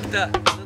来た。